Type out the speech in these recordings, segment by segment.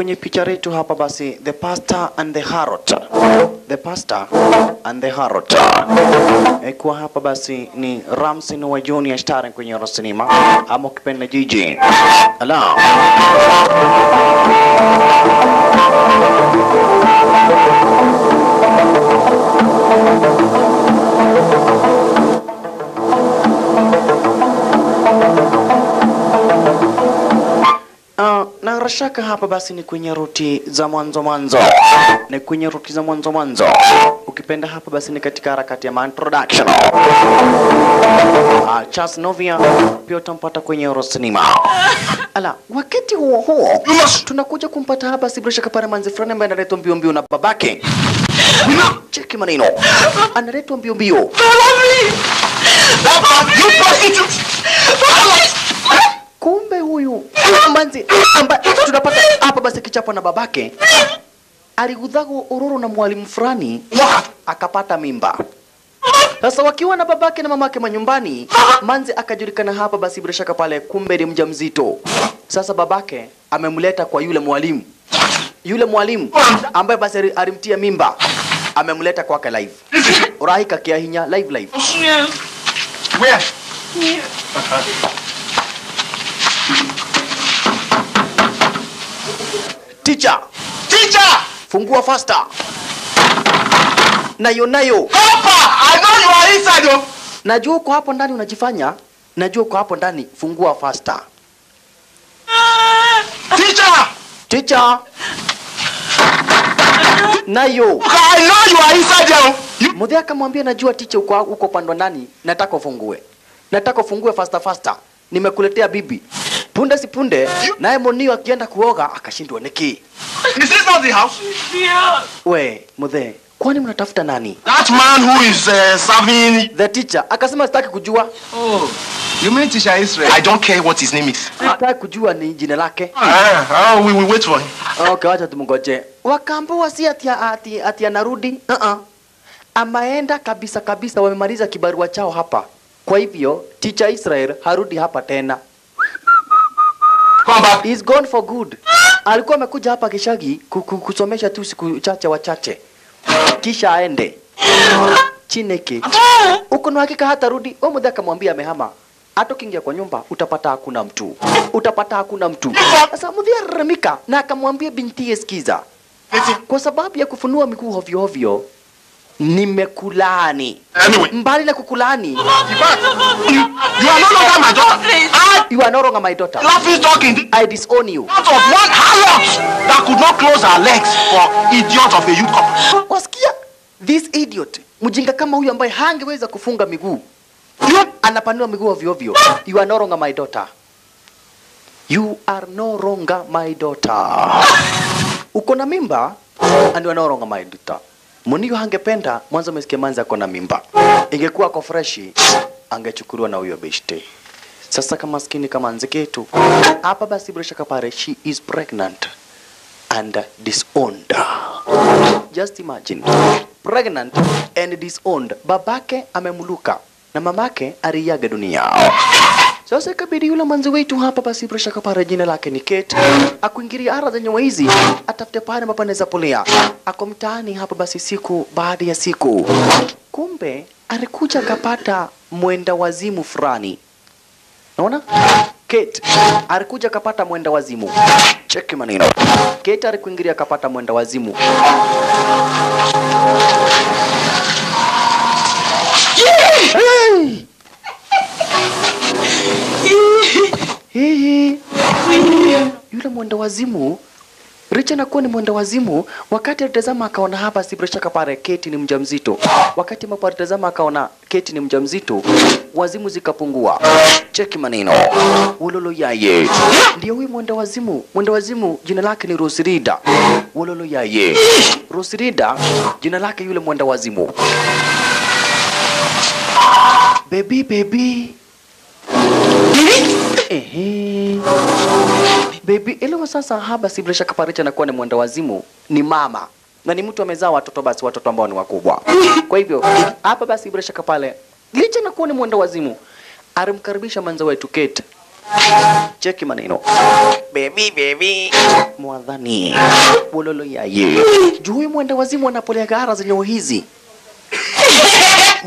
kwenye picha letu hapa basi the pastor and the harlot. The pastor and the harlot. E, kwa hapa basi ni Ramsin wa Junior starring kwenye Euro Cinema ama ukipenda jiji. Ala. Shaka hapa basi ni kwenye ruti za mwanzo mwanzo, ni kwenye ruti za mwanzo mwanzo. Ukipenda hapa basi ni katika harakati ya introduction. Uh, Charles Novia pia utampata kwenye Euro Cinema. Ala, wakati huo huo tunakuja kumpata hapa si bila shaka pale manzi fulani ambaye analetwa mbio mbio na babake. Cheki maneno, analetwa mbio mbio kumbe huyu manzi ambaye tunapata hapa basi kichapo na babake aligudhago ururu na mwalimu fulani akapata mimba. Sasa wakiwa na babake na mamake manyumbani, manzi akajulikana hapa basi bila shaka pale, kumbe ni mjamzito. Sasa babake amemleta kwa yule mwalimu, yule mwalimu ambaye basi alimtia mimba amemleta kwake live urahika kiahinya live live Where? Teacher. Teacher! fungua faster. Nayo nayo. Hapa, I know you are inside, oh! najua uko hapo ndani unajifanya. Najua uko hapo ndani. Fungua faster. Teacher! teacher. Nayo. I know you are inside oh! You... mudhi akamwambia najua ticha uko uko upande wa ndani. Nataka ufungue. Nataka ufungue faster faster. Nimekuletea bibi punde si punde naye monio akienda kuoga akashindwa niki Is this not the house? we mudhe kwani mnatafuta nani That man who is uh, serving... the teacher akasema sitaki kujua Oh, you mean Teacher Israel? I don't care what his name is. sitaki kujua ni jina lake Uh, oh, we will wait for him. Okay, wacha tumngoje. Wakaambiwa si ati ati, ati anarudi. Uh -uh. Amaenda kabisa kabisa, wamemaliza kibarua chao hapa. Kwa hivyo teacher Israel harudi hapa tena. Come is He's gone for good. Alikuwa amekuja hapa Kishagi ku- ku- kusomesha tu siku chache wachache, kisha aende Chineke. Uko na hakika hatarudi? Wewe mmoja akamwambia amehama. Hata ukiingia kwa nyumba utapata hakuna mtu, utapata hakuna mtu. Sasa mudhi araramika na akamwambia binti sikiza, kwa sababu ya kufunua miguu hovyo hovyo nimekulaani. Anyway, Mbali na kukulaani, you, are no longer my daughter. I you are no longer my daughter. talking I disown you. out of one harlot that could not close her legs for idiot of a youth couple. Wasikia? This idiot, mjinga kama huyu ambaye hangeweza kufunga miguu, anapanua miguu ovyo ovyo. You are no longer my daughter. You are no longer my daughter. Uko na mimba and you are no longer my daughter. Munio hangependa mwanzo umesikia manzi ako na mimba. Ingekuwa ako freshi angechukuliwa na huyo beshte. Sasa kama skini kama nzeketu hapa basi bila shaka pare, she is pregnant and disowned. Just imagine. Pregnant and disowned. Babake amemuluka na mamake aliaga dunia. Sasa kabidi yule manzi wetu hapa basi bila shaka pale jina lake ni Kate. Akuingiria ara zenye waizi, atafute pale ambapo anaweza polea. Ako mtaani hapa basi siku baada ya siku. Kumbe alikuja kapata mwenda wazimu fulani. Naona? Kate alikuja akapata mwenda wazimu. Cheki maneno. Kate alikuingilia akapata mwenda wazimu. Hey! Hihi. Yule mwenda wazimu Richa nakuwa ni mwenda wazimu. Wakati alitazama akaona hapa, si bila shaka pale Kate ni mjamzito. Wakati ambapo alitazama akaona Keti ni mjamzito, wazimu zikapungua. Cheki maneno wololo yaye, ndio huyu mwenda wazimu. Mwenda wazimu jina lake ni Rosirida. Wololo yaye, Rosirida jina lake yule mwenda wazimu. Baby baby Ehe. Baby, elewa sasa haba si bila shaka paricha anakuwa ni mwenda wazimu, ni mama na ni mtu amezaa watoto, basi watoto ambao ni wakubwa. Kwa hivyo hapa basi bila shaka pale licha na kuwa ni mwenda wazimu alimkaribisha manza wetu Kate cheki maneno baby baby mwadhani bololo yaye juu huyu mwenda wazimu anapolea gara zenye hizi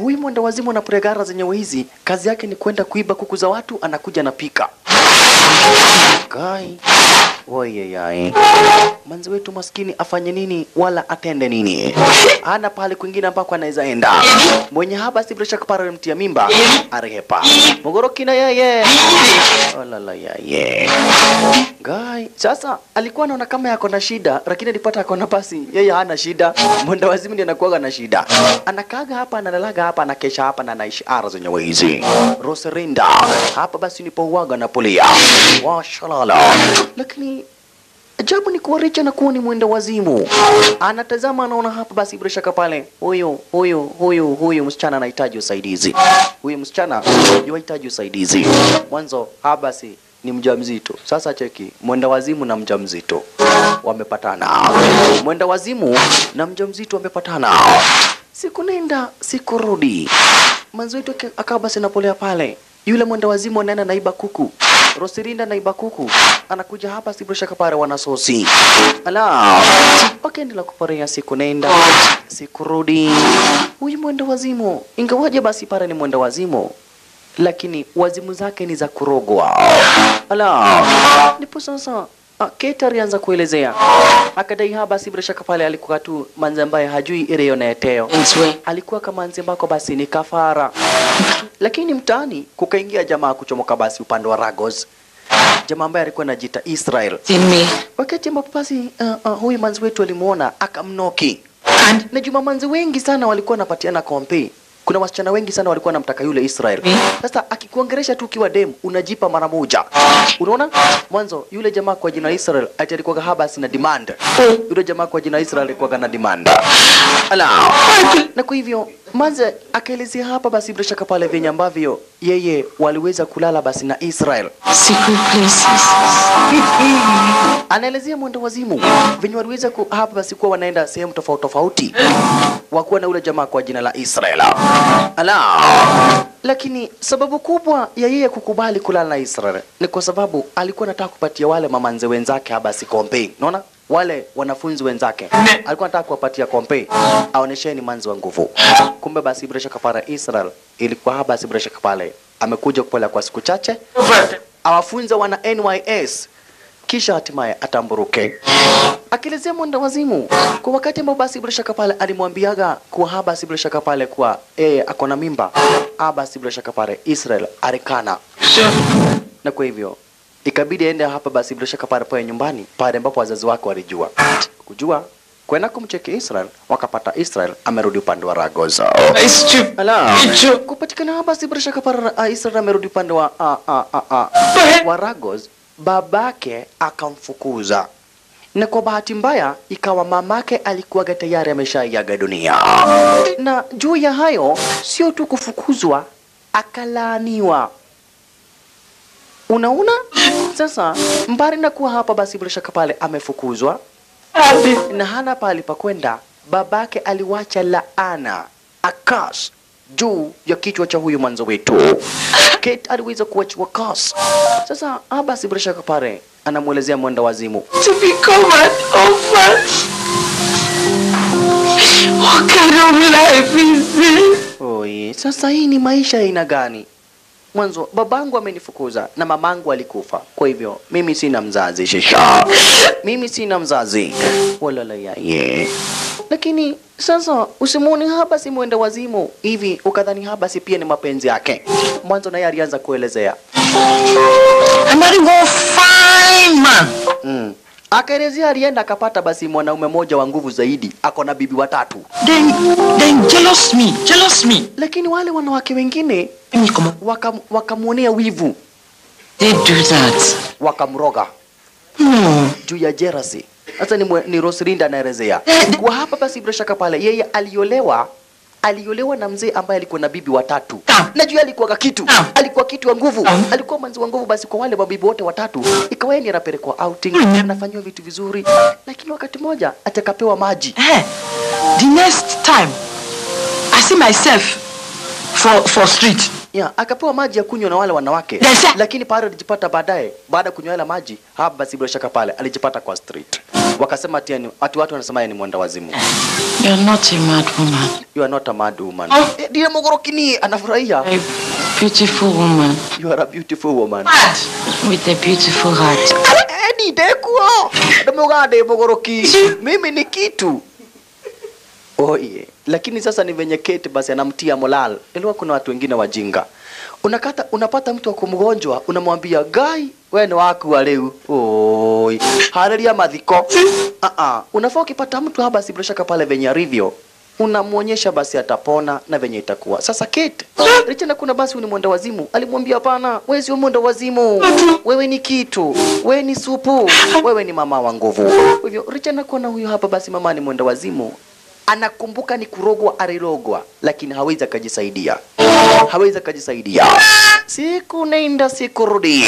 huyu mwenda wazimu na pregara zenye wizi, kazi yake ni kwenda kuiba kuku za watu anakuja anapika. Kai Oye. Manzi wetu maskini afanye nini wala atende nini? Ana pale kwingine ambako anaweza enda. Mwenye haba si bila shaka para mtia mimba arehepa. Mogoroki na yeye. Olala yeye. Gai, sasa alikuwa anaona kama yako na shida lakini alipata ako na pasi. Yeye hana shida. Mwenda wazimu ndiye anakuwa na shida. Anakaga hapa analalaga hapa anakesha hapa na anaishi ara zenye hizi. Roserinda. Hapa basi nipo uwaga na polia. Washalala. Lakini ajabu ni kuwa Richa na kuwa ni mwenda wazimu. Anatazama anaona hapa basi bila shaka pale huyu huyu huyu huyu msichana anahitaji usaidizi. Huyu msichana yuhitaji usaidizi. Mwanzo hapa basi ni mjamzito. Sasa cheki, mwenda wazimu na mjamzito wamepatana. Mwenda wazimu na mjamzito wamepatana. Siku nenda siku rudi. Manzo wetu akawa basi napolea pale. Yule mwenda wazimu anaenda naiba kuku. Rosirinda naiba kuku. Anakuja hapa si bila shaka pale wanasosi. Ala. Wakaendelea kuporea siku nenda siku rudi. Huyu mwenda wazimu ingawaje basi pare ni mwenda wazimu lakini wazimu zake ni za kurogwa. Ala, ndipo sasa Kate alianza kuelezea, akadai haba basi bila shaka pale alikuwa tu manzi ambaye hajui ile Nswe. alikuwa kama manzi ambako basi ni kafara, lakini mtaani kukaingia jamaa kuchomoka basi upande wa Ragos, jamaa ambaye alikuwa anajiita Israel. Wakati ambapo basi uh, uh, huyu manzi wetu alimuona akamnoki. And? Na juma manzi wengi sana walikuwa wanapatiana kompe. Kuna wasichana wengi sana walikuwa wanamtaka yule Israel. Sasa akikuongeresha tu ukiwa dem unajipa mara moja. Unaona? Mwanzo yule jamaa kwa jina Israel ati alikuwa haba sina demand. Yule jamaa kwa jina Israel alikuwa na demand. Ala. Na kwa hivyo Manze akaelezea hapa basi bila shaka pale venye ambavyo yeye waliweza kulala basi na Israel. Anaelezea mwendo wazimu venye waliweza hapa basi kuwa wanaenda sehemu tofauti tofauti, wakuwa na ule jamaa kwa jina la Israel. Ala, lakini sababu kubwa ya yeye kukubali kulala na Israel ni kwa sababu alikuwa anataka kupatia wale mamanze wenzake hapa basi kompe. Unaona? Wale wanafunzi wenzake. Alikuwa anataka kuwapatia kompe, aonesheni manzi wa nguvu. Kumbe basi bila shaka pale Israel ilikuwa basi bila shaka pale amekuja kupolea kwa siku chache. Awafunze wana NYS kisha hatimaye atamburuke. Akielezea mwenda wazimu kwa wakati ambao basi bila shaka pale alimwambiaga kuwa haba basi bila shaka pale kuwa yeye akona mimba, haba basi bila shaka pale Israel arekana na kwa hivyo ikabidi aende hapa basi bila shaka pale pale nyumbani pale ambapo wazazi wake walijua. Kujua kwenda kumcheki Israel, wakapata Israel amerudi upande wa Ragoza. Kupatikana hapa si bila shaka para uh, Israel amerudi upande wa a, a, a, a. wa Ragoz, babake akamfukuza. Na kwa bahati mbaya ikawa mamake alikuwaga tayari ameshaiaga dunia, na juu ya hayo sio tu kufukuzwa, akalaaniwa. Unaona sasa, mbari na kuwa hapa basi bila shaka pale amefukuzwa na hana pahali pa kwenda, babake aliwacha laana akas juu ya kichwa cha huyu mwanzo wetu. Kate aliweza kuachiwa kas. Sasa Abasi bila shaka pale anamwelezea mwenda wazimu, To become an orphan. What kind of life is this? oi, sasa hii ni maisha aina gani? Mwanzo babangu amenifukuza na mamangu alikufa, kwa hivyo mimi sina mzazi shisha, mimi sina mzazi walala yaye. Lakini sasa usimuone Habasi mwenda wazimu hivi ukadhani haba si pia ni mapenzi yake. Mwanzo naye alianza kuelezea I'm fine man. mm. Akaelezea alienda akapata basi mwanaume mmoja wa nguvu zaidi, ako na bibi watatu, Then, then jealous me, jealous me. lakini wale wanawake wengine wakamwonea waka wakam- wakamwonea wivu, They do that. wakamroga No. juu ya jealousy. Sasa ni, mwe- ni Roslinda anaelezea kwa hapa. Basi bila shaka pale yeye aliolewa aliolewa na mzee ambaye alikuwa na bibi watatu Naam. na juu alikuwa kitu Naam. alikuwa kitu wa nguvu Naam. alikuwa manzi wa nguvu. Basi kwa wale mabibi wote watatu ikawa yeye anapelekwa outing Mm. anafanyiwa vitu vizuri, lakini wakati mmoja atakapewa maji Hey, the next time I see myself for, for street. Yeah, akapewa maji ya kunywa na wale wanawake. Yes, lakini pale alijipata baadaye baada ya kunywa yale maji hapa basi bila shaka pale alijipata kwa street. Wakasema ati yani- ati watu wanasema yeye ni mwenda wazimu You are not a mad woman. you are not a mad woman. Oh. Eh, ndiye mogorokini anafurahia. A beautiful woman. You are a beautiful woman. With a beautiful heart. edi dekuo Demogade mogoroki. Mimi ni kitu. Oye lakini sasa ni venye kete basi anamtia molal ilikuwa kuna watu wengine wajinga. Unakata unapata mtu wa kumgonjwa unamwambia gai we ni waku wa leo. Oi hararia mathiko. Uh -uh. unafaa ukipata mtu hapa basi bila shaka pale venye alivyo unamwonyesha basi atapona na venye itakuwa. Sasa Kate licha na kuna basi unimwenda ni mwenda wazimu. Alimwambia hapana wewe sio mwenda wazimu. Wewe ni kitu. Wewe ni supu. Wewe ni mama wa nguvu. Hivyo Richa na kuona huyo hapa basi mama ni mwenda wazimu anakumbuka ni kurogwa alirogwa lakini hawezi akajisaidia. Hawezi akajisaidia. Siku nenda siku rudi.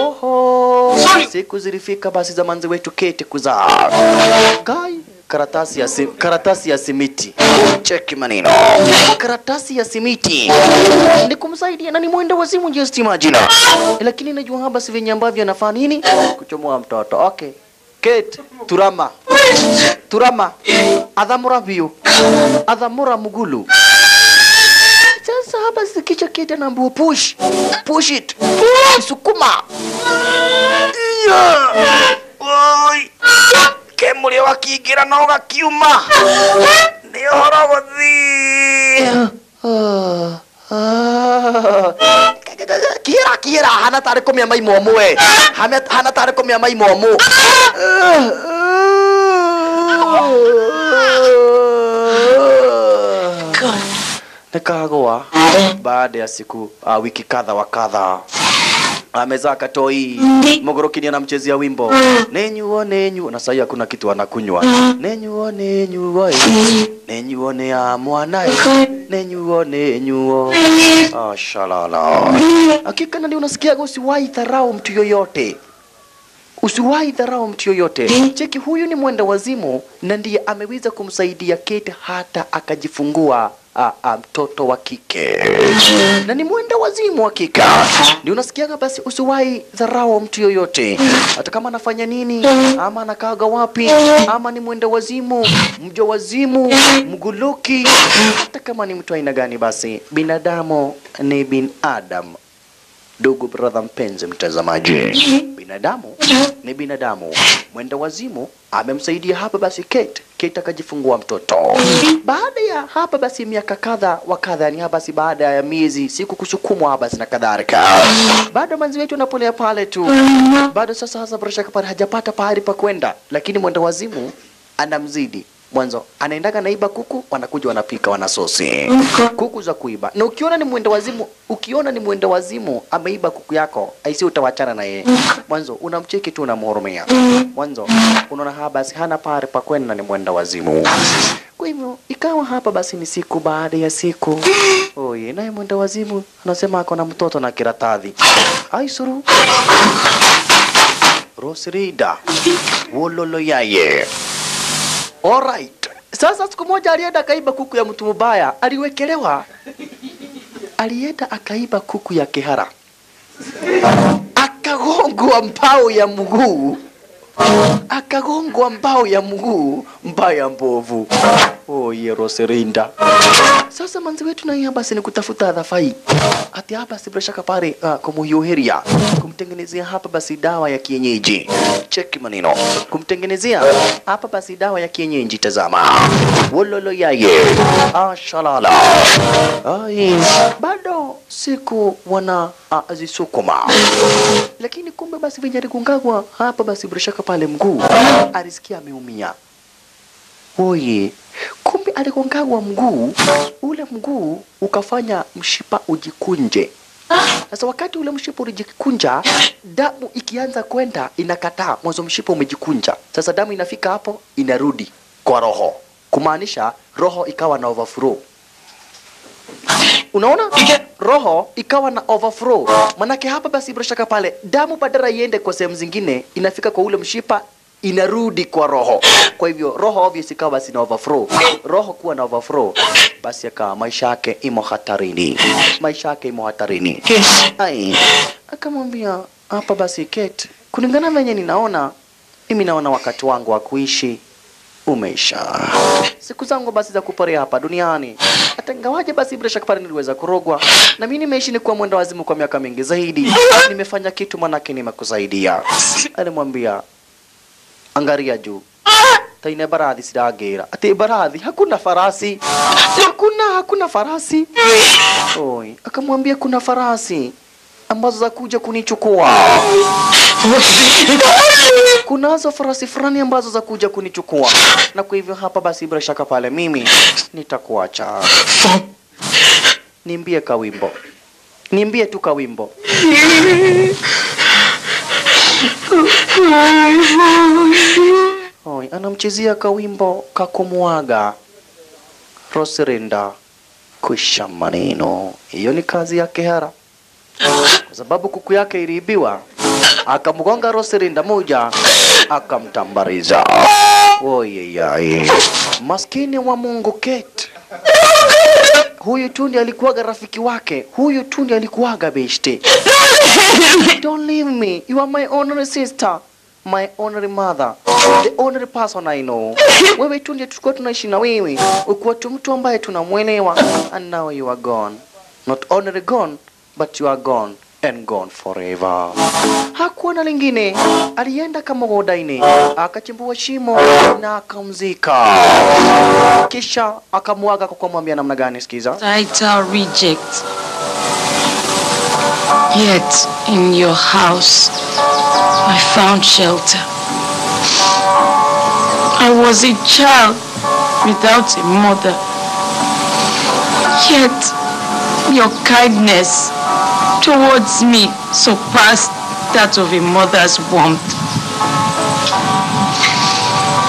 Oho. Siku zilifika basi za manzi wetu kete kuzaa. Gai karatasi ya si, karatasi ya simiti. Cheki maneno. Karatasi ya simiti. Ni kumsaidia na ni mwenda wazimu just imagine. Lakini najua haba si venye ambavyo anafaa nini? Kuchomoa mtoto. Okay. Kate turama. Turama. Athamura biu athamura mugulu. Sasa hapa sikicha kete na mbuo push. Push it. Sukuma iya. Oi. Kemuria wakiingira no gakiuma nä å horo gå kiera kira hana tarä kå mä mai momu we Hana- hana tarä kå mä mai momu nä kagå baada ya siku uh, wiki kadha wa kadha amezaa katoi. Mogorokini anamchezea wimbo. Nenyuo nenyuo na sahii hakuna kitu anakunywa. Nenyuo nenyuo eh. nenyuo ne ya mwanae. Nenyuo nenyuo ah, shalala hakika ndio unasikiaga usiwahi dharau mtu yoyote. Usiwahi dharau mtu yoyote. Cheki, huyu ni mwenda wazimu na ndiye ameweza kumsaidia Kate hata akajifungua a, a, mtoto wa kike na ni mwenda wazimu wa kike. Ndio unasikiaga basi, usiwahi dharau mtu yoyote, hata kama anafanya nini ama anakaaga wapi ama ni mwenda wazimu, mja wazimu, mguluki, hata kama ni mtu aina gani, basi binadamu ni binadamu. Ndugu brother mpenzi mtazamaji, binadamu ni binadamu. Mwenda wazimu amemsaidia hapa basi Kate, Kate akajifungua mtoto. Baada ya hapa basi miaka kadha wa kadha, yani hapa basi baada ya miezi siku kusukumwa hapa basi na kadhalika, bado manzi wetu anapolea pale tu, bado sasa hasa bila shaka pale hajapata pahali pa kwenda, lakini mwenda wazimu anamzidi mwanzo anaendaga naiba kuku, wanakuja wanapika wanasosi. Kuku za kuiba. Na ukiona ni mwenda wazimu, ukiona ni mwenda wazimu ameiba kuku yako, aisi utawachana na yeye. Mwanzo, unamcheki tu unamhurumia. Mwanzo, unaona hapa basi hana pare pa kwenda, ni mwenda wazimu. Kwa hivyo ikawa hapa basi ni siku baada ya siku, oye, naye mwenda wazimu anasema ako na mtoto na kiratadhi aisuru Rosrida. Wololo yaye Alright. Sasa siku moja alienda akaiba kuku ya mtu mbaya, aliwekelewa. Alienda akaiba kuku ya kihara, akagongwa mbao ya mguu, akagongwa mbao ya mguu mbaya mbovu. Oh, ye Roserinda. Sasa manzi wetu na hapa ni kutafuta dhafai. Ati hapa si bila shaka uh, kumuyuhiria kumtengenezea hapa basi dawa ya kienyeji. Cheki maneno. Kumtengenezea hapa basi dawa ya kienyeji tazama. Wololo yaye. Ashalala. shalala. Ai, bado siku wana uh. Lakini kumbe basi aligongagwa hapa basi bila shaka pale mguu alisikia ameumia. Oye, kumbi alikongagwa mguu, ule mguu ukafanya mshipa ujikunje. Sasa wakati ule mshipa ulijikunja, damu ikianza kwenda inakataa, mwanzo mshipa umejikunja. Sasa damu inafika hapo, inarudi kwa roho, kumaanisha roho ikawa na overflow. Unaona, roho ikawa na overflow. Manake hapa basi bila shaka pale damu badala iende kwa sehemu zingine, inafika kwa ule mshipa inarudi kwa roho. Kwa hivyo roho obviously kawa basi na overflow, roho kuwa na overflow, basi akawa maisha yake imo hatarini, maisha yake imo hatarini. Ai, akamwambia hapa basi Kate, kulingana venye ninaona mimi naona wakati wangu wa kuishi umeisha. Siku zangu basi za kuporea hapa duniani, hata ingawaje basi bila shaka pale niliweza kurogwa, na mimi nimeishi ni kuwa mwenda wazimu kwa miaka mingi zaidi. Nimefanya kitu manake nimekusaidia. Alimwambia, angalia juu. Taine baradhi sidagera. Ati barathi hakuna farasi. Hakuna hakuna farasi. Oi akamwambia kuna farasi ambazo za kuja kunichukua. Kunazo farasi fulani ambazo za kuja kunichukua. Na kwa hivyo hapa basi bila shaka pale mimi nitakuacha. Nimbie kawimbo. Nimbie tu kawimbo Oi, anamchezea kawimbo kakumuaga Roserinda kwisha maneno. Hiyo ni kazi ya Kihara, kwa sababu kuku yake iliibiwa, akamgonga rosirinda moja, akamtambariza. Oyeyai, maskini wa Mungu Kate. Huyu tundi ndiye alikuwaga rafiki wake, huyu tundi ndiye alikuwaga beshte. Don't leave me. You are my only sister. My only mother. The only person I know. Wewe tu ndiye tulikuwa tunaishi na wewe. Ukuwa tu mtu ambaye tunamwelewa. And now you are gone. Not only gone, but you are gone and gone forever. Hakuwa na lingine. Alienda kama wodaini. Akachimbua shimo na akamzika. Kisha akamwaga kwa kumwambia namna gani sikiza. Title reject. Yet in your house I found shelter. I was a child without a mother. Yet your kindness towards me surpassed that of a mother's warmth.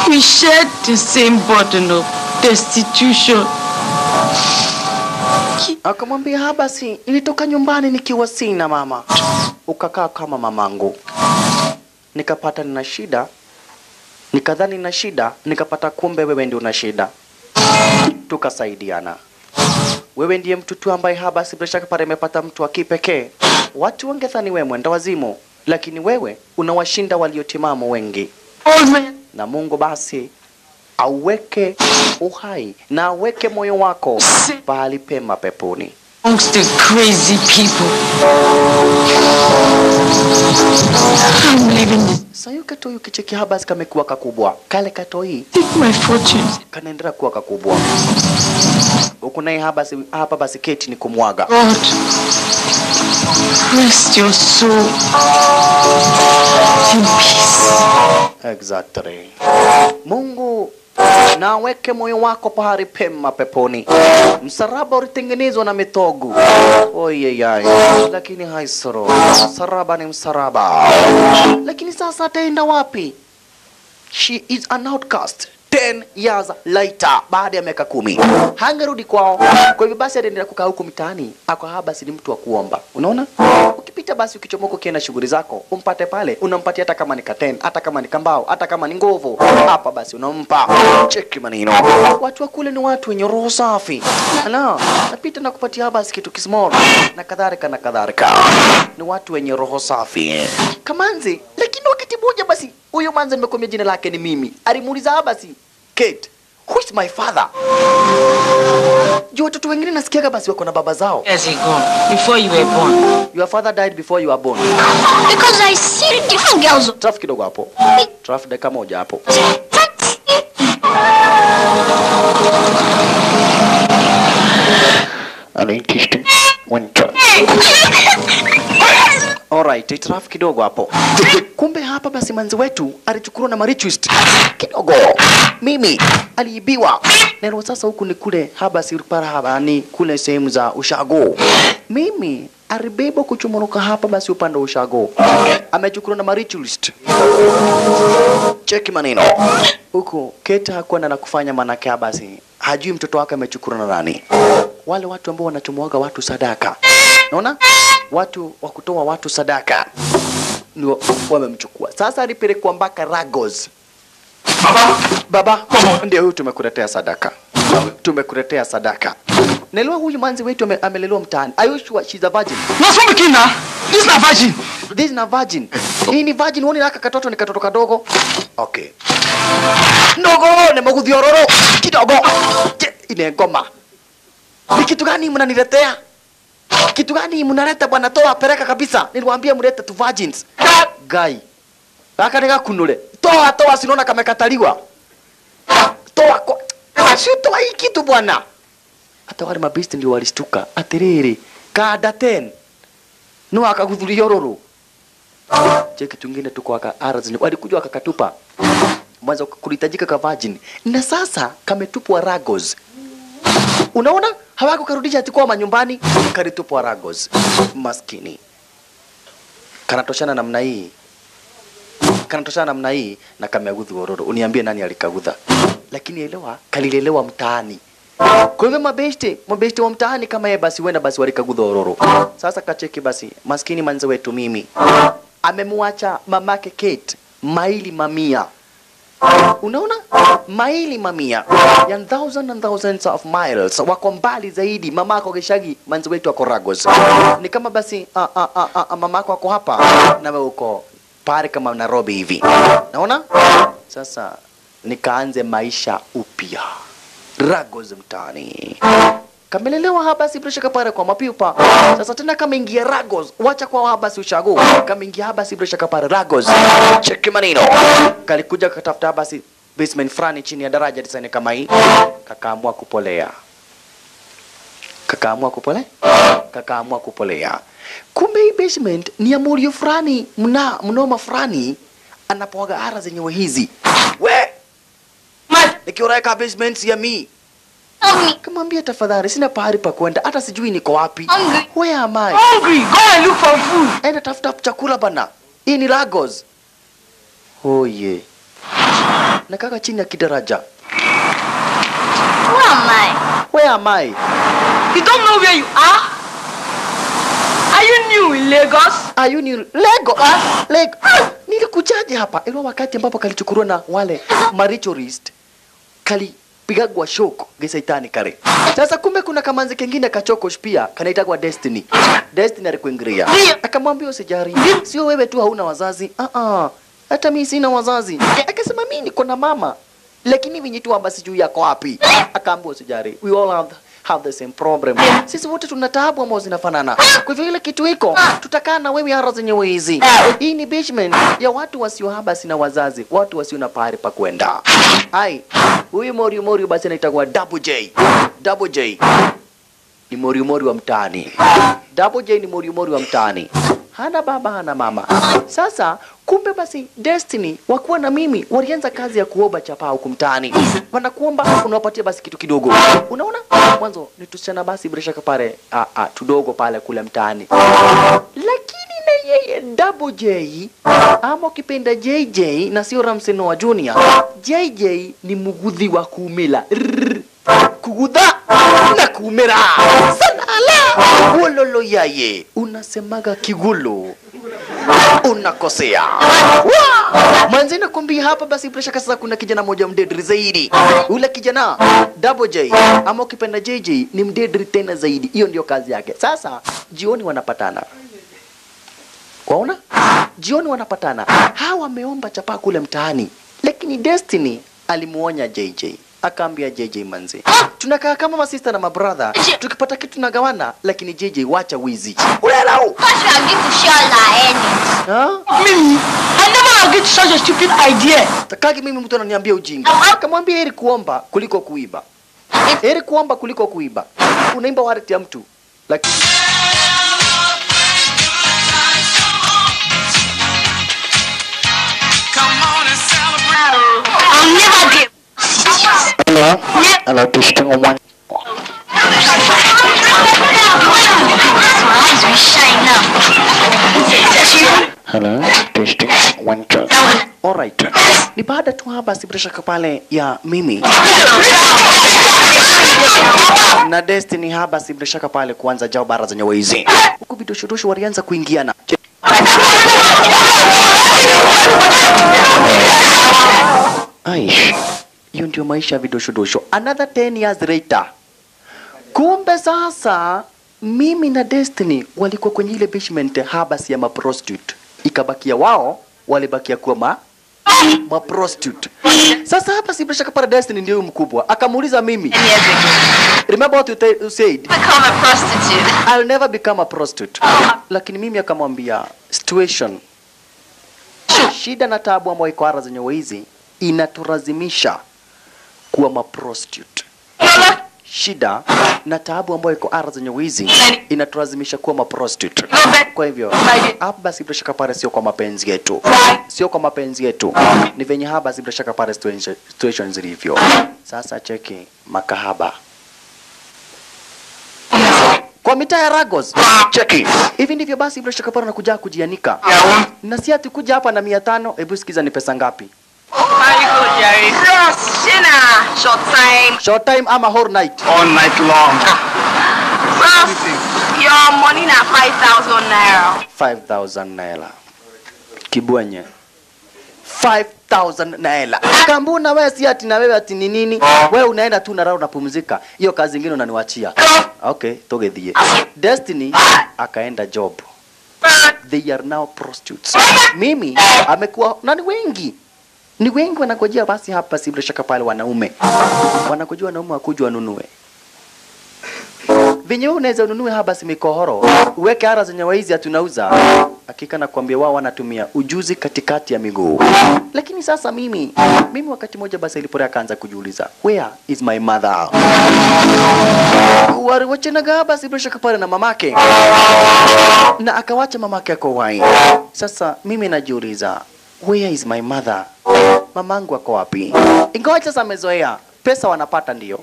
We shared the same burden of destitution. Akamwambia ha, basi nilitoka nyumbani nikiwa sina mama, ukakaa kama mamangu, nikapata nina shida, nikadhani nina shida, nikapata kumbe wewe ndio una shida, tukasaidiana. Wewe ndiye mtu tu ambaye haba si bila shaka pale amepata mtu wa kipekee. Watu wangedhani wewe mwenda wazimu, lakini wewe unawashinda waliotimamu wengi, Amen. na Mungu basi auweke uhai na aweke moyo wako pahali pema peponi. Amongst the crazy people. I'm leaving this. Sayo katoi ukicheki habas kamekuwa kakubwa, kale katoi Take my fortune. kanaendelea kuwa kakubwa. Huku naye habas hapa basi keti ni kumwaga. God, rest your soul in peace. Exactly. Mungu na aweke moyo wako pahali pema peponi. Msaraba ulitengenezwa na mitogu. Oyeyai. Lakini haisoro. msaraba ni msaraba. Lakini sasa ataenda wapi? She is an outcast. 10 years later, baada ya miaka kumi hangerudi kwao. Kwa hivyo basi aliendelea kukaa huku mitaani, ako hapa basi ni mtu wa kuomba. Unaona, ukipita basi ukichomoka ukienda shughuli zako, umpate pale, unampatia hata kama ni katen, hata kama ni kambao, hata kama ni nguvu, hapa basi unampa. Cheki maneno, watu wa kule ni watu wenye roho safi. Ala, napita na kupatia basi kitu kismoro na kadhalika na kadhalika, ni watu wenye roho safi. Kamanzi, lakini wakati mmoja basi huyo manzi nimekuambia jina lake ni mimi. Alimuuliza "Ah, basi Kate, who is my father? Juu watoto wengine nasikiaga basi wako na baba zao. Years ago, before you were born. Your father died before you were born. Because I see different girls. Traf kidogo hapo. Traf dakika moja hapo. Alright, itiraf kidogo hapo. Kumbe hapa basi manzi wetu alichukuliwa na marichwist kidogo. Mimi aliibiwa. nero. sasa huku ni kule haba si para haba ni kule sehemu za ushago. Mimi aribebo kuchumuruka hapa basi upande wa ushago. Amechukuliwa na marichwist. Cheki maneno. Huku Keta hakuwa na kufanya manake basi hajui mtoto wake amechukuliwa na nani. Wale watu ambao wanachomoaga watu sadaka. naona? Watu wa kutoa watu sadaka. Ndio wamemchukua. Sasa alipelekwa mpaka Lagos. Baba, baba ndio huyu tumekuletea sadaka. Tumekuletea sadaka. Nelewa huyu manzi wetu ame, amelelewa mtaani. Are you sure she's a virgin? Na kina. This na virgin. this is na virgin. Hii ni virgin. Woni naka katoto ni katoto kadogo. Okay. Ndogo nimekudhiororo kidogo. Ine ngoma ni kitu gani mnaniletea? Kitu gani mnaleta? Bwana toa peleka kabisa. Niliwaambia mlete tu virgins. Gai Baka nika kunule. toa toa sinaona kamekataliwa? Toa kwa si toa hii kitu bwana. Hata wale mabisti ndio walistuka atiriri kada 10 no akaguthuria yororo. je kitu kingine tuko aka arazini walikuja wakakatupa. Mwanzo kulitajika ka virgin. Na sasa kametupwa ragos unaona? Hawako karudisha ati kwa manyumbani. Kalitupwa ragos. Maskini. Kanatoshana namna hii. Kanatoshana namna hii na kameagudhu ororo uniambie nani alikagudha lakini elewa kalilelewa mtaani. Kwa hivyo mabeshte mabeshte wa mtaani kama yeye basi wenda basi walikagudha ororo sasa kacheki basi maskini manze wetu mimi. Amemwacha mamake Kate maili mamia unaona? Maili mamia. Ya thousand and thousands of miles. Wako mbali zaidi. Mama mamako Geshagi manzi wetu ako Ragos. Ni kama basi a, a, a, a, a, mamako ako hapa. Na wewe uko pale kama Nairobi hivi. Naona? Sasa nikaanze maisha upya. Ragos mtaani kamelelewa hapa si bila shaka kwa mapipa. Sasa tena kameingia Ragos. Wacha kwa hapa si ushago kameingia hapa si bila shaka Ragos. Cheki maneno. Kalikuja katafuta hapa si basement fulani chini ya daraja design kama hii. Kakaamua kupolea. Kakaamua kupolea? kakaamua kupolea. Kumbe hii basement ni ya murio fulani mna mnoma fulani. Anapoaga ara zenyewe hizi. We! Nikioreka basement ya mii. Kamwambia tafadhali sina pahali pa kwenda hata sijui niko wapi where am I Hungry. Go and look for food. enda tafuta chakula bana hii ni Lagos Oh yeah. nakaka chini ya kidaraja Where am I? where am I You don't know where you are? Are you new in Lagos? are you new? Lagos? Huh? Lagos? nilikujaje hapa ilo wakati ambapo kalichukuliwa na wale marichorist kalipigagwa shoko gesaitani kare. Sasa kumbe kuna kamanzi kengine kachokosh pia kanaitagwa destiny. Destiny alikuingiria akamwambia usijari. Sio wewe tu hauna wazazi. Ah ah hata mi sina wazazi. Akasema mi niko na mama. Lakini vinyitu ambasi juu yako wapi. Akaambia usijari. We all have have the same problem? Sisi wote tuna taabu ambazo zinafanana. Kwa hivyo ile kitu iko tutakaa na wewe hara zenyewe hizi. Hii ni basement ya watu wasio haba sina wazazi watu wasio na pahali pa kwenda. Ai huyu mori mori basi anaitwa double j. Double j ni mori mori wa mtaani. Double j ni mori mori wa mtaani. Hana baba hana mama. Sasa kumbe basi destiny wakuwa na mimi walianza kazi ya kuomba chapaa huku mtaani. Wanakuomba unawapatia basi kitu kidogo. Unaona? Mwanzo ni tusichana basi bila shaka pale a ah, tudogo pale kule mtaani. Lakini na yeye double j ama ukipenda jj na sio ramseno wa junior jj ni mugudhi wa kuumila. Kugudha na kuumira. Sanala wololo yaye unasemaga kigulo unakosea. Mwanzi nakwambia hapa basi bila shaka sasa kuna kijana moja mdedri zaidi. Ule kijana double j ama ukipenda jj ni mdedri tena zaidi. Hiyo ndio kazi yake. Sasa jioni wanapatana. Waona? Jioni wanapatana. Hawa wameomba chapaa kule mtaani lakini destiny alimuonya jj akaambia jj manzi tunakaa kama masista na mabrother tukipata kitu tunagawana lakini jj wacha wizi ulelau Why should I give to share like? Mimi, I never to such a stupid idea. takagi mimi mtu ananiambia ujinga. Akamwambia heri kuomba kuliko kuiba. Heri kuomba kuliko kuiba. Unaimba warati ya mtu lakini one two. Alright. Ni baada tu hapa si bila shaka pale ya mimi na Destiny haba si bila shaka pale kuanza jao bara zenye waizi. Huku vidoshorosho walianza kuingiana. Ai, hiyo ndio maisha ya vidoshodosho. Another 10 years later, kumbe sasa mimi na Destiny walikuwa kwenye ile basement habas ya maprostitute, ikabakia wao walibakia kuwa ma maprostitute. Sasa hapa si bila para Destiny ndio mkubwa, akamuuliza mimi, remember what you, you said Become a prostitute. I'll never become a prostitute. Lakini mimi akamwambia situation, shida na taabu ambayo iko ara zenye waizi inatulazimisha kuwa maprostitute. Shida na taabu ambayo iko ara zenye wizi inatulazimisha kuwa maprostitute. Kwa hivyo hapa basi bila shaka pale sio kwa mapenzi yetu, sio kwa mapenzi yetu, ni venye hapa basi bila shaka pale situation zilivyo. Sasa cheki makahaba kwa mitaa ya Ragos. Cheki. Hivi ndivyo basi bila shaka pale nakuja kujianika. Na si ati kuja hapa na mia tano, hebu sikiza ni pesa ngapi? Jerry. Short time. Short time ama whole night? All night long. Ross, your money na 5,000 naira. 5000 naira. Kibwenye. 5000 naira. Kambuna wewe si ati na wewe ati ni nini? Wewe unaenda tu na rao unapumzika. Hiyo kazi nyingine unaniwachia. Okay, tugethie. Destiny akaenda job. They are now prostitutes. Mimi amekuwa nani wengi. Ni wengi wanangojea basi hapa si bila shaka pale wanaume. Wanangojea wanaume wakuja wanunue. Venye unaweza ununue haba si mikohoro, uweke ara zenye waizi hatunauza. Hakika nakwambia wao wanatumia ujuzi katikati ya miguu. Lakini sasa mimi, mimi wakati moja basi ilipore akaanza kujiuliza, where is my mother? Wari wachinaga haba si bila pale na mamake. Na akawacha mamake ako wai. Sasa mimi najiuliza, where is my mother? Mamangu ako wapi? Ingawa sasa amezoea pesa wanapata ndio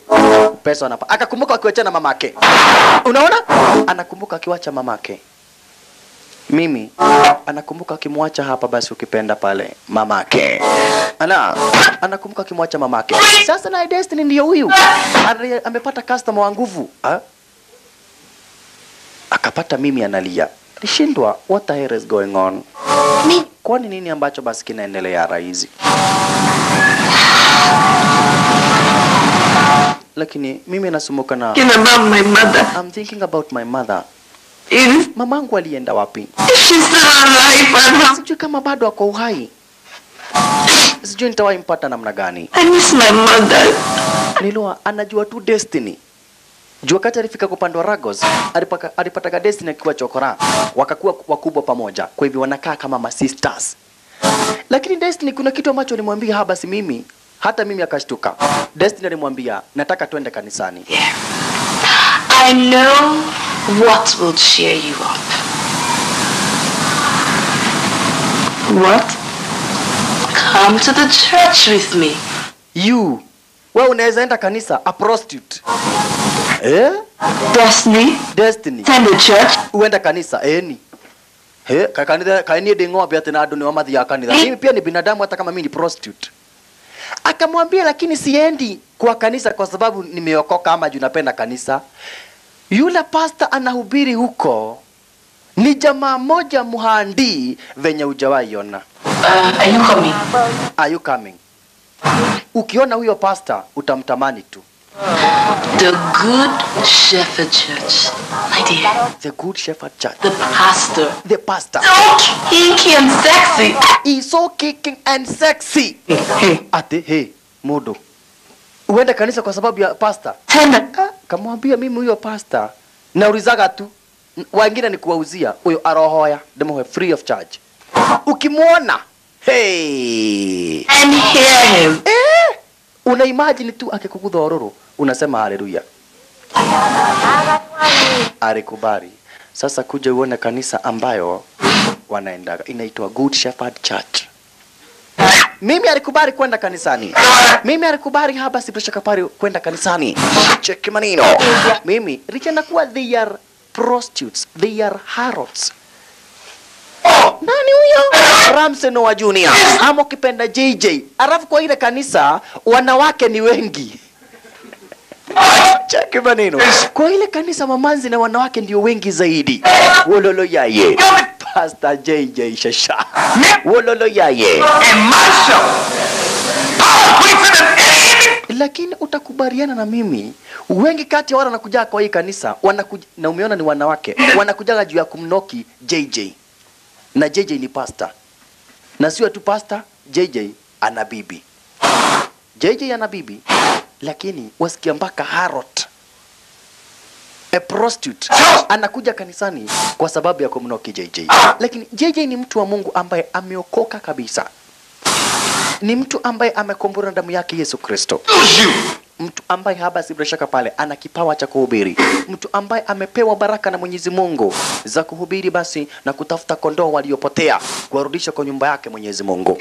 pesa wanapata. Akakumbuka akiwachana mamake. Unaona? Anakumbuka akiwacha mamake. Mimi anakumbuka akimwacha hapa basi ukipenda pale mamake. Ana anakumbuka akimwacha mamake. Sasa na Destiny ndio huyu. Amepata customer wa nguvu. Ha? Akapata mimi analia. Alishindwa what the hell is going on? Mi... Kwani nini ambacho basi kinaendelea raizi? Lakini mimi nasumbuka na my mother. I'm thinking about my mother. Is, Mamangu alienda wapi? She's still alive? And Sijui kama bado ako uhai. Sijui nitawahi mpata namna gani. I miss my mother. Nilua anajua tu Destiny. Juu wakati alifika kwa upande wa Ragos, alipataga Destiny akiwa chokora. Wakakuwa wakubwa pamoja. Kwa hivyo wanakaa kama ma sisters. Lakini Destiny kuna kitu ambacho alimwambia haba si mimi. Hata mimi akashtuka. Destiny alimwambia nataka twende kanisani. Yeah. I know what will cheer you up. What? Come to the church with me. You, wewe unaweza enda kanisa a prostitute. Eh? Destiny? Destiny. Send the church? uenda kanisa eni he kakanitha kaini ndi ng'ombe ati na andu nio mathiaga kanitha mimi pia ni binadamu hata kama mimi ni prostitute akamwambia lakini siendi kwa kanisa kwa sababu nimeokoka ama juu napenda kanisa yule pasta anahubiri huko ni jamaa moja muhandi venye ujawaiona Uh, are you coming? are you coming ukiona huyo pasta utamtamani tu The Good Shepherd Church. My dear, the good shepherd church the pastor. the pastor So kinky and sexy. He's so kicking and sexy Ate, Hey, Modo. uende kanisa kwa sababu ya pasta Tena. Ah, kamwambia mimi huyo pasta naulizaga tu wengine ni kuwauzia huyo arohoya demohe free of charge ukimwona hey. And hear him. eh, una imagine tu akikugudha ororo unasema haleluya. Alikubali. Sasa kuja uone kanisa ambayo wanaendaga inaitwa good shepherd church. Mimi alikubali kwenda kanisani. Mimi alikubali hapa sipreshakapari kwenda kanisani. Cheki manino mimi likienda kuwa they are prostitutes they are harrods nani huyo? Ramsey Noah Junior. Ama ukipenda JJ alafu kwa ile kanisa wanawake ni wengi. Cheki maneno. Kwa ile kanisa mamanzi na wanawake ndio wengi zaidi. Wololo yaye Pastor JJ Shasha wololo yaye lakini utakubaliana na mimi wengi kati ya wale wanakuja kwa hii kanisa wanakuja, na umeona ni wanawake wanakujaga juu ya kumnoki JJ na JJ ni pasta na sio tu pasta JJ ana bibi. JJ ana bibi lakini wasikia mpaka harot a prostitute anakuja kanisani kwa sababu ya kumnoki JJ lakini JJ ni mtu wa Mungu ambaye ameokoka kabisa. Ni mtu ambaye amekombora damu yake Yesu Kristo. Mtu ambaye haba si bila shaka pale ana kipawa cha kuhubiri, mtu ambaye amepewa baraka na Mwenyezi Mungu za kuhubiri basi na kutafuta kondoo waliopotea kuwarudisha kwa nyumba yake Mwenyezi Mungu.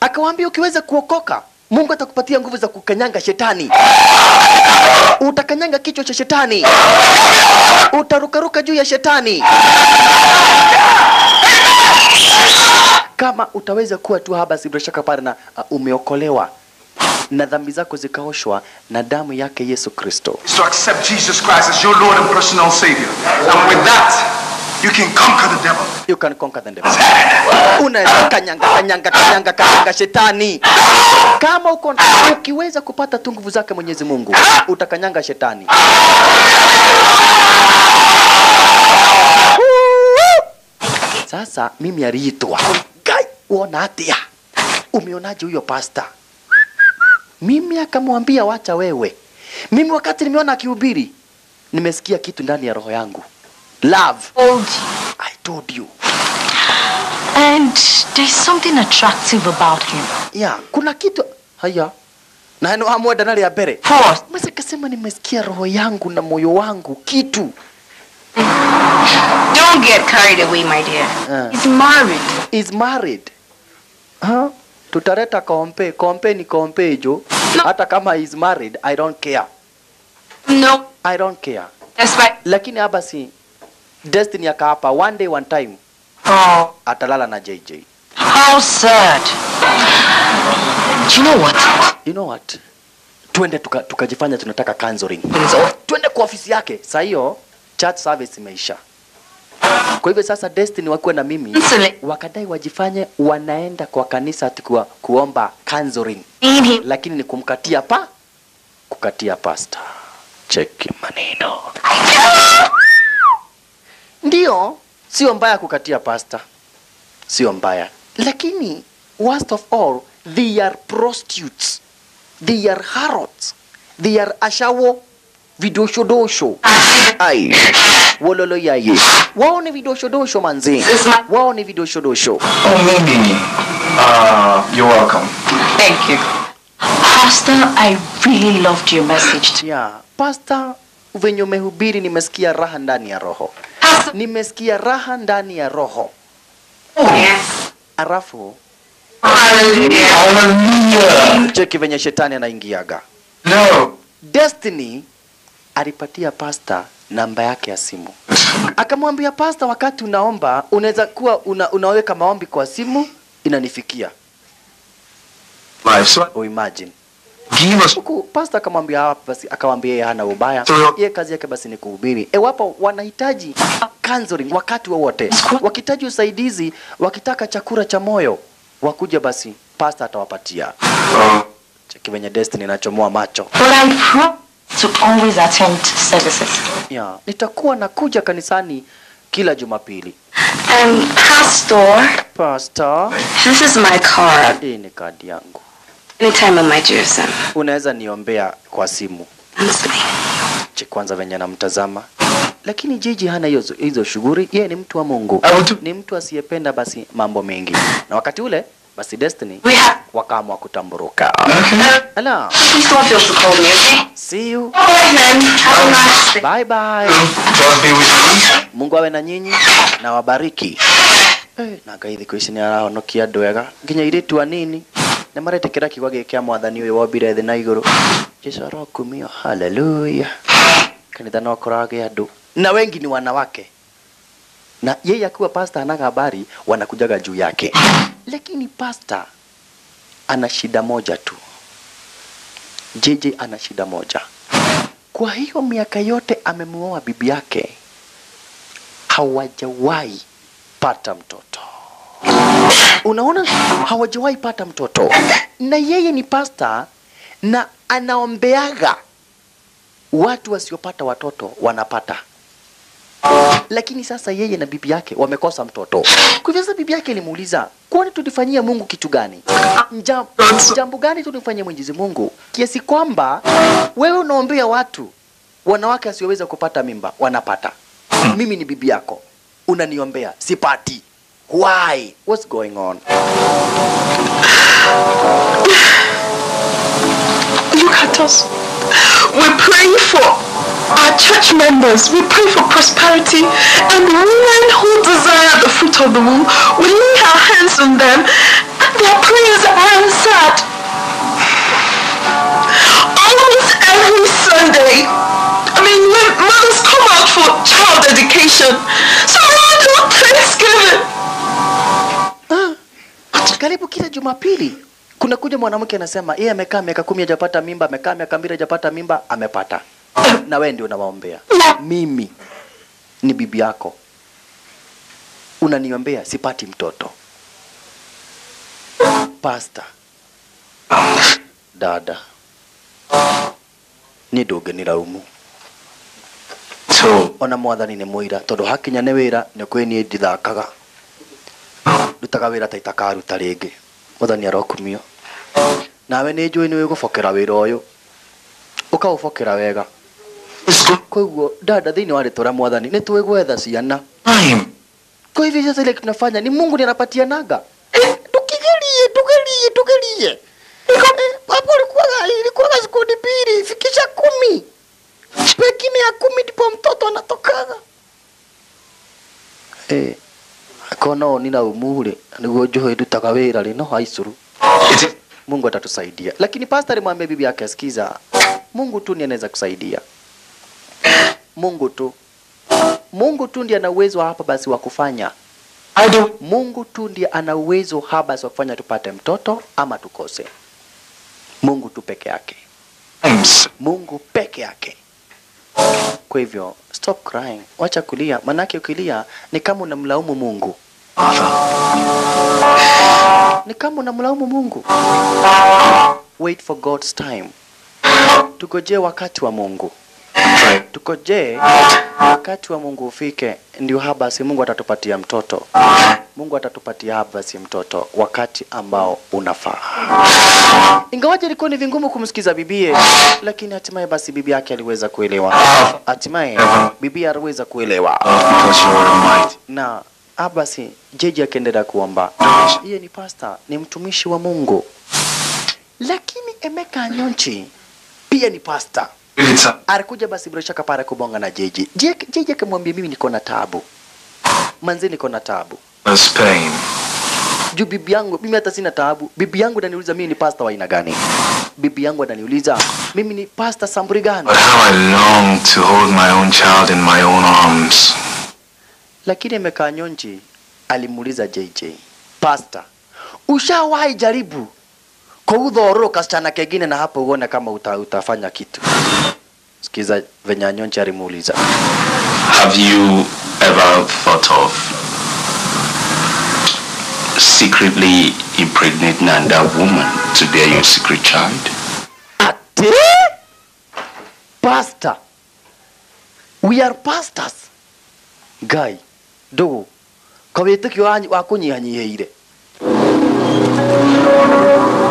Akawaambia ukiweza kuokoka Mungu atakupatia nguvu za kukanyanga shetani. Utakanyanga kichwa cha shetani, utarukaruka juu ya shetani. Kama utaweza kuwa tu haba bila shaka pale na uh, umeokolewa na dhambi zako zikaoshwa na damu yake Yesu Kristo. So accept Jesus Christ as your Lord and personal Savior. And with that, you can conquer the devil. You can conquer the devil. Unaweza kanyanga kanyanga kanyanga kanyanga shetani. Kama uko ukiweza kupata tu nguvu zake Mwenyezi Mungu, utakanyanga shetani. Sasa mimi aliitwa Gai, uona atia? Umeonaje huyo pasta? Mimi akamwambia wacha wewe. Mimi wakati nimeona akihubiri, nimesikia kitu ndani ya roho yangu. Love. Old. I told you. And there's something attractive about him. Yeah, kuna kitu haya na eno hamwe danali ya bere. Four. Masa kasema nimesikia roho yangu na moyo wangu kitu Don't get carried away, my dear. Uh. He's married. He's married Huh? tutareta kompe kompe ni kompe jo No. hata kama is married i don't care No. i don't care That's right. lakini hapa si destiny akaapa one day one time Oh, atalala na jj how sad. Do you know what? you know what? Twende tuka- tukajifanya tunataka counseling. Twende kwa ofisi yake. Saa hiyo church service imeisha. Kwa hivyo sasa destiny wakuwe na mimi wakadai wajifanye wanaenda kwa kanisa ati kuomba counseling. Lakini ni kumkatia pa kukatia pasta cheki maneno ndio sio mbaya kukatia pasta sio mbaya lakini worst of all they are prostitutes they are harrods they are ashawo vidoshodosho ai wololo yaye wao ni vidoshodosho manzi wao ni vidoshodosho Oh, Mimi. Uh, you're welcome. Thank you. Pastor, I really loved your message. yeah pastor pasta venye umehubiri nimesikia raha ndani ya roho. nimesikia raha ndani ya roho. Yes. arafu cheki venye shetani anaingiaga. No. destiny alipatia pasta namba yake ya simu. Akamwambia pasta wakati unaomba unaweza kuwa una, unaweka maombi kwa simu inanifikia. Life. So oh, imagine us. huku pasta akamwambia hapa basi akamwambia yeye hana ubaya yeye kazi yake basi ni kuhubiri Ewapo wanahitaji counseling wakati wowote wa wakihitaji usaidizi wakitaka chakula cha moyo wakuja basi pasta atawapatia Uh, cheki venye destiny inachomoa macho to always attend services. ya nitakuwa nakuja kanisani kila jumapili Um, Pastor, Pastor. this is my card. hii ni kadi yangu Anytime I might use them. unaweza niombea kwa simu che kwanza venye namtazama lakini jiji hana hizo hizo shughuli yeye ni mtu wa mungu I ni mtu asiyependa basi mambo mengi na wakati ule basi destiny We have. wakaamua kutamburuka Hello. Please don't feel so cold, okay? see you Alright, man. Have a nice day. bye bye God be with you. mungu awe na nyinyi na wabariki Eh, na ngai kuishi ni arahonokia andå ega nginya irä anini nä maretä kä ra kiugo gä kä a mwathani å yå wombire thä na igå rå jesu arokumio haleluya. Kanitha no koragä andå na wengi ni wanawake. Na yeye akiwa pasta anaga habari wanakujaga juu yake. Lakini pasta ana shida moja tu. JJ ana shida moja. Kwa hiyo miaka yote amemuoa bibi yake hawajawahi pata mtoto. Unaona, hawajawahi pata mtoto, na yeye ni pasta na anaombeaga watu wasiopata watoto wanapata lakini sasa yeye na bibi yake wamekosa mtoto. Kwa hivyo sasa bibi yake alimuuliza, kwani tulifanyia Mungu kitu gani? Jam, jambo gani tulifanyia Mwenyezi Mungu kiasi kwamba wewe unaombea watu wanawake wasioweza kupata mimba wanapata? Mimi ni bibi yako, unaniombea sipati. Why? What's going on? Look at us. We're praying for our church members. We pray for prosperity. And women who desire the fruit of the womb, we lay our hands on them and their prayers are answered. Almost every Sunday. I mean, mothers come out for child dedication. So why do Thanksgiving? Karibu kila Jumapili kuna kuja mwanamke anasema yeye amekaa miaka kumi hajapata mimba, amekaa miaka mbili hajapata mimba, amepata. Na wewe ndio unawaombea. Mimi ni bibi yako, unaniombea sipati mtoto. Pasta, dada, ni ndũngĩnĩraumu So, ona mwathani ni mũira tondå hakinya nä wä ra nä kwä niä ndithakaga ndutaga ra ta itakaruta ngä mwathani arokumio. Nawe nĩ njũĩ nä wä gå bokera wä wega. Å yå koguo dada bokera wa koguo ndanda mwathani inä warä ciana. Time. kwa hivyo sasa ile tunafanya ni mungu ndiye anapatianaga Eh, tukigerie tugerie tugerie hapo ilikuwaga ilikuwaga sekundi mbili fikisha kumi. Pengine ya kumi ndipo mtoto anatokaga. Eh akona ni na umure niguo njuhu ndutaga wira rĩ no haicuru It, mungu atatusaidia. Lakini pastor alimwambia bibi yake sikiza. Mungu tu ndiye anaweza kusaidia. Mungu tu. Mungu tu ndiye ana uwezo hapa basi wa kufanya. Mungu tu ndiye ana uwezo haba wa kufanya tupate mtoto ama tukose. Mungu tu peke yake. Mungu peke yake. Kwa hivyo stop crying, wacha kulia, manake ukilia ni kama unamlaumu Mungu, ni kama unamlaumu Mungu. Wait for God's time, tugojee wakati wa Mungu, tugojee wakati wa Mungu ufike, ndio habasi Mungu atatupatia mtoto. Mungu atatupatia habasi mtoto wakati ambao unafaa. Ingawaje ilikuwa ni vingumu kumsikiza bibie, lakini hatimaye basi bibi yake aliweza kuelewa. Hatimaye bibi aliweza kuelewa na abasi jeji akaendelea kuomba. Yeye ni pasta, ni mtumishi wa Mungu, lakini Emeka Nyonchi pia ni pasta. Alikuja basi bila shaka pale kubonga na jeji. Je- Jeji akamwambia mimi niko na taabu, manzi, niko na taabu juu bibi yangu mimi hata sina taabu. Bibi yangu ananiuliza mimi ni pasta wa aina gani? Bibi yangu ananiuliza mimi ni pasta samburi gani? But how I long to hold my own child in my own arms. Lakini Mekanyonji alimuuliza JJ, pasta, ushawahi jaribu kuudhoro kasichana kengine na hapo uone kama uta, utafanya kitu? Sikiza venye Anyonji alimuuliza. Have you ever thought of secretly impregnating another woman to bear your secret child? Ate? Pastor. We are pastors. Guy, ndugu, kawĩtĩkio wanyu wa kũnyihanyiheire.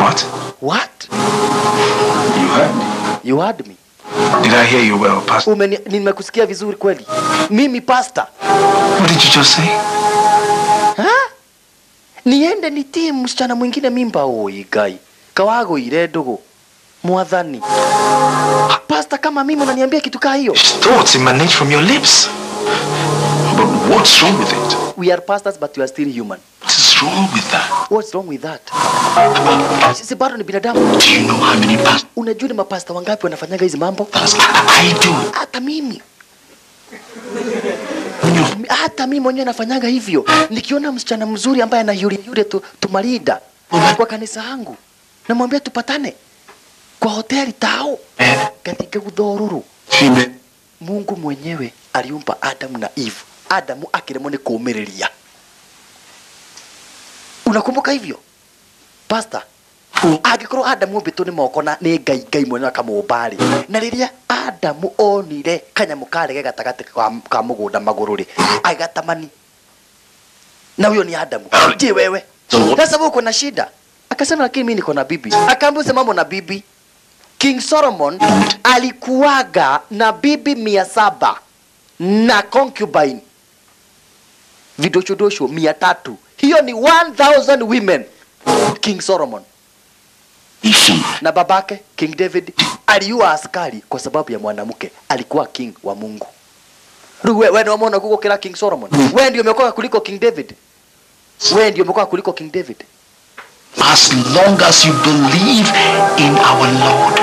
What? What? You heard? me. You heard me? Did I hear you well, Pastor? Umeni, nimekusikia vizuri kweli? Mimi pastor. What did you just say? Ha? Niende nitie msichana mwingine mimba oi Ngai. ile ndugu. Mwadhani. Pastor kama mimi unaniambia kitu kaa hiyo? Thoughts emanate from your lips. But what's wrong with it? We are pastors but we are still human. What is wrong with that? What's wrong with that? Sisi bado ni binadamu. Do you know how many pastors Unajua ni mapasta wangapi wanafanyaga hizi mambo? I, do? Hata mimi. Hata mimi mwenyewe nafanyaga hivyo. Nikiona msichana mzuri ambaye ana yule yule tu, tumarida kwa kanisa yangu, namwambia tupatane kwa hoteli tao katika udhoruru. Mungu mwenyewe aliumba Adam na Eve adamu akiremwo nĩ kũũmĩrĩria unakumbuka hivyo? Pasta angĩkorwo adamu ombĩtwo nĩ moko na nĩ ngai ngai mwene akamũmba na rĩrĩa adamu onire kanyamũ karege gatagatĩ ka, mũgũnda magũrũ rĩ agatamani na huyo ni adamu. Je wewe. Sasa wewe na shida. Akasema lakini mimi niko na bibi. Akaambia mambo na bibi. King solomon alikuwaga na bibi mia saba na concubine vidochodosho mia tatu. Hiyo ni 1000 women. King solomon. Na babake king david aliua askari kwa sababu ya mwanamke. Alikuwa king wa mungu. Rĩu we, we umeona kuko kila king solomon? We ndio umekoka kuliko king david? We ndio umekoka kuliko king david? As long as you believe in our Lord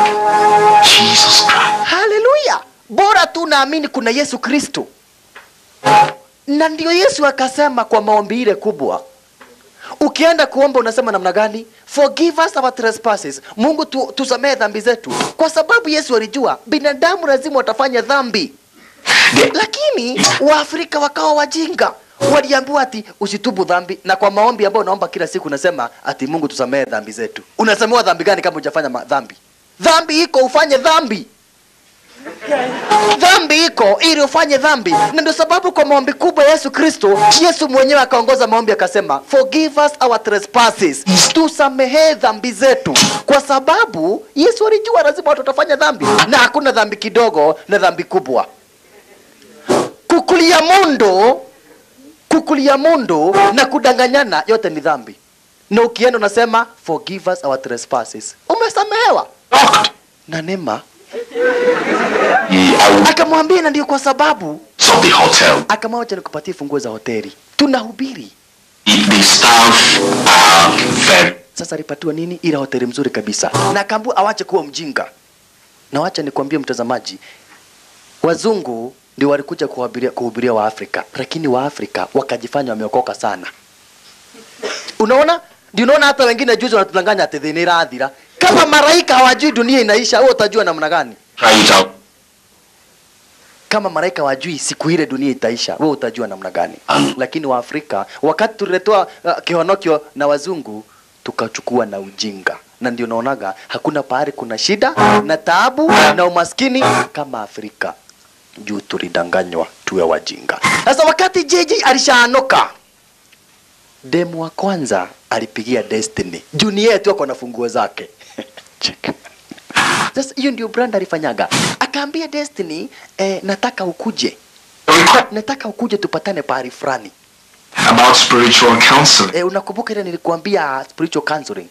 Jesus Christ. haleluya bora tu naamini kuna yesu kristo na ndio yesu akasema kwa maombi ile kubwa. Ukienda kuomba unasema namna gani? Forgive us our trespasses. Mungu tu, tusamehe dhambi zetu. Kwa sababu yesu alijua binadamu lazima watafanya dhambi. Lakini waafrika wakawa wajinga. Waliambiwa ati usitubu dhambi. Na kwa maombi ambayo unaomba kila siku unasema ati mungu tusamehe dhambi zetu. Unasemewa dhambi gani kama hujafanya dhambi? Dhambi iko ufanye dhambi dhambi iko ili ufanye dhambi. Na ndio sababu kwa maombi kubwa yesu kristo yesu mwenyewe akaongoza maombi akasema forgive us our trespasses. Tusamehe dhambi zetu. Kwa sababu yesu alijua lazima watu watafanya dhambi. Na hakuna dhambi kidogo na dhambi kubwa. Kukulia mundo kukulia mundo na kudanganyana yote ni dhambi. Na ukienda unasema forgive us our trespasses. Umesamehewa. Na will akamwambia na ndio kwa sababu of the hotel. akamwacha nikupatie funguo za hoteli. Tunahubiri. The staff are very sasa alipatiwa nini? Ila hoteli mzuri kabisa. Na akaambiwa awache kuwa mjinga. Na wacha nikwambie mtazamaji wazungu ndio walikuja kuhubiria, kuhubiria waafrika lakini waafrika wakajifanya wameokoka sana. Unaona? Ndio unaona hata wengine juzi wanatudanganya ati thina irathira kama maraika hawajui dunia inaisha wewe utajua namna gani? Try kama maraika wajui siku ile dunia itaisha wewe utajua namna gani? Lakini waafrika wakati tuliletewa uh, kihonokio na wazungu tukachukua na ujinga. Na ndio naonaga hakuna pahali kuna shida na taabu na umaskini kama afrika. Juu tulidanganywa tuwe wajinga. Sasa wakati jeji alishaanoka demu wa kwanza alipigia destiny. Juu ni yeye tu ako na funguo zake Check. Sasa hiyo ndio brand alifanyaga. Akaambia Destiny, eh, nataka ukuje. Nataka ukuje tupatane pahali fulani. About spiritual counseling. Eh, unakumbuka ile nilikuambia spiritual counseling?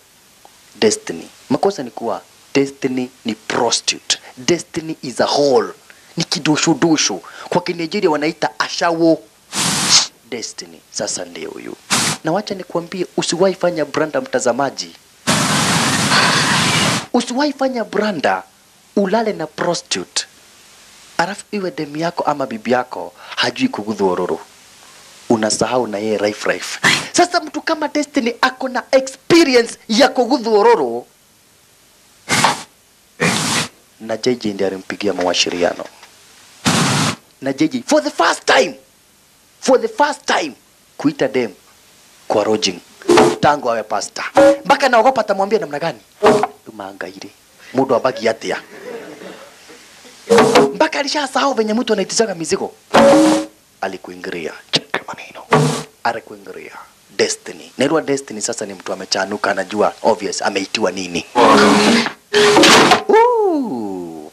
Destiny. Makosa ni kuwa Destiny ni prostitute. Destiny is a whole. Ni kidushudushu. Kwa Kinigeria wanaita ashawo. Destiny. Sasa ndio huyu. Na wacha nikuambie usiwahi fanya branda mtazamaji. Usiwahi fanya branda ulale na prostitute. Alafu iwe demu yako ama bibi yako hajui kugudhu ororo unasahau na yeye life life sasa mtu kama destiny ako na experience ya kugudhu ororo na JJ ndiye alimpigia mawashiriano na JJ for the first time for the first time kuita dem kwa lodging tangu awe pasta mpaka naogopa atamwambia namna gani umaangaire mundu abagi atia mpaka alishasahau venye mtu anaitizaga mizigo alikuingiria cheke maneno alikuingiria destiny. Nerwa destiny sasa ni mtu amechanuka anajua obvious ameitiwa nini. Ooh,